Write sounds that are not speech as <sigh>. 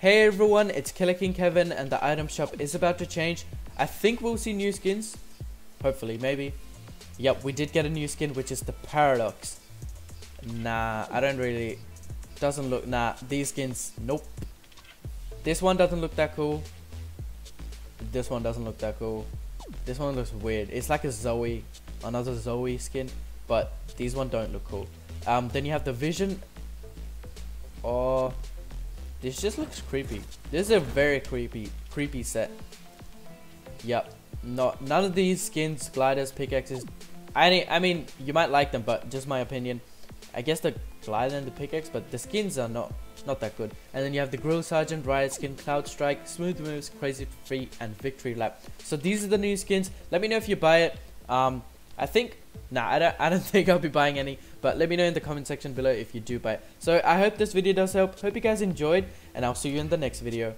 Hey everyone, it's Killer King Kevin and the item shop is about to change. I think we'll see new skins. Hopefully, maybe. Yep, we did get a new skin which is the Paradox. Nah, I don't really... Doesn't look... Nah, these skins... Nope. This one doesn't look that cool. This one doesn't look that cool. This one looks weird. It's like a Zoey, another Zoey skin, but these one don't look cool. Um, then you have the Vision. Oh, this just looks creepy. This is a very creepy, creepy set. Yep. No, none of these skins, gliders, pickaxes. I, I mean, you might like them, but just my opinion. I guess the glider and the pickaxe, but the skins are not not that good. And then you have the Grill Sergeant, Riot Skin, Cloud Strike, Smooth Moves, Crazy Free, and Victory Lap. So these are the new skins. Let me know if you buy it. Um, I think, nah, I don't, I don't <laughs> think I'll be buying any. But let me know in the comment section below if you do buy it. So I hope this video does help. Hope you guys enjoyed, and I'll see you in the next video.